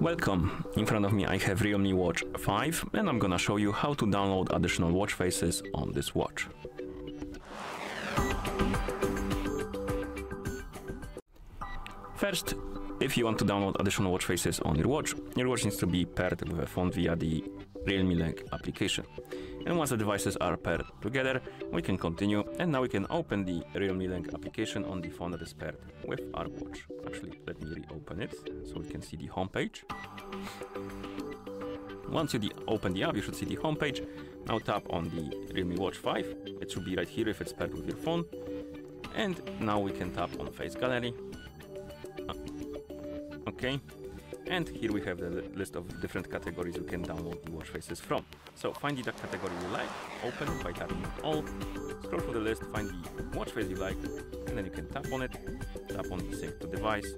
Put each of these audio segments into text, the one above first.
Welcome! In front of me I have Realme Watch 5 and I'm gonna show you how to download additional watch faces on this watch. First, if you want to download additional watch faces on your watch, your watch needs to be paired with a phone via the Realme Link application. And once the devices are paired together, we can continue and now we can open the Realme Link application on the phone that is paired with our watch. Actually, reopen it so we can see the home page. Once you open the app, you should see the home page. Now tap on the Realme Watch 5. It should be right here if it's paired with your phone. And now we can tap on Face Gallery ah, okay and here we have the list of different categories you can download the watch faces from so find the category you like open by tapping all scroll through the list find the watch face you like and then you can tap on it tap on the sync to device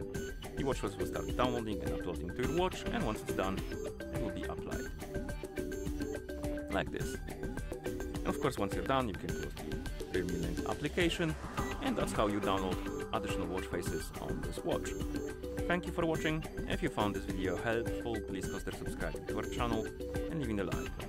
the watch will start downloading and uploading to your watch and once it's done it will be applied. Like this. And of course once you're done you can close the Realme application and that's how you download additional watch faces on this watch. Thank you for watching. If you found this video helpful, please consider subscribing to our channel and leaving a like